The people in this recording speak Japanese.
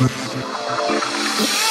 Yeah!